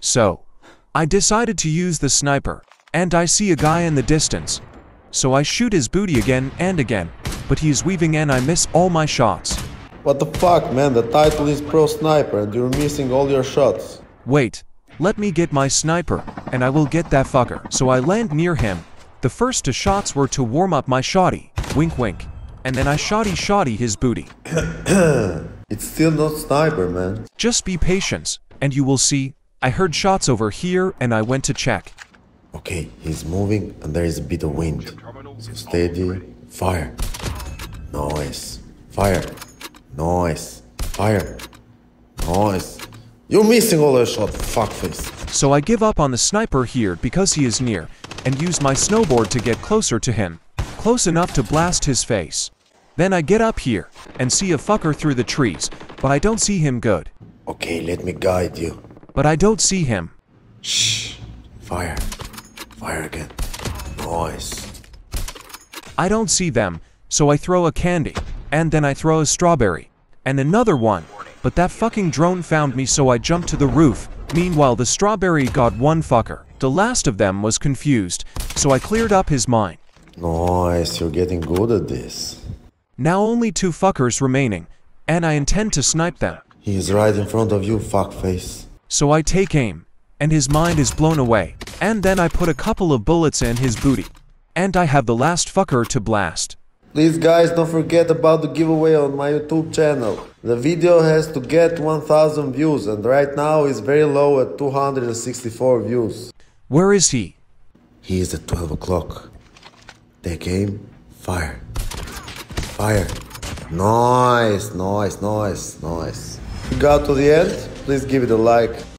So, I decided to use the sniper, and I see a guy in the distance. So I shoot his booty again and again, but he is weaving and I miss all my shots. What the fuck, man? The title is Pro Sniper and you're missing all your shots. Wait, let me get my sniper, and I will get that fucker. So I land near him. The first two shots were to warm up my shotty, wink wink, and then I shotty shotty his booty. It's still not Sniper, man. Just be patient, and you will see. I heard shots over here and I went to check. Okay, he's moving and there is a bit of wind. So steady. Fire. Noise. Fire. Noise. Fire. Noise. You're missing all your shot, fuckface. So I give up on the sniper here because he is near, and use my snowboard to get closer to him, close enough to blast his face. Then I get up here and see a fucker through the trees, but I don't see him good. Okay, let me guide you. But I don't see him. Shh. Fire. Fire again. Noise. I don't see them, so I throw a candy, and then I throw a strawberry, and another one. But that fucking drone found me so I jumped to the roof. Meanwhile, the strawberry got one fucker. The last of them was confused, so I cleared up his mind. Nice, you're getting good at this. Now only two fuckers remaining, and I intend to snipe them. He is right in front of you, fuckface. So I take aim, and his mind is blown away, and then I put a couple of bullets in his booty. And I have the last fucker to blast. Please guys don't forget about the giveaway on my YouTube channel. The video has to get 1000 views and right now is very low at 264 views. Where is he? He is at 12 o'clock. Take aim, fire. Fire. Nice, nice, nice, nice. You got to the end, please give it a like.